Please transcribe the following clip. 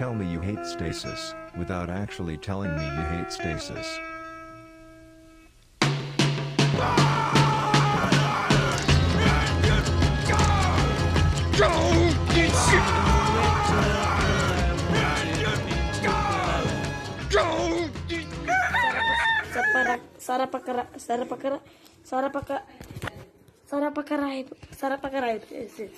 tell me you hate stasis, without actually telling me you hate stasis. Sarapara, sarapakara, sarapakara, sarapaka, Sarapakara. sarapakarai.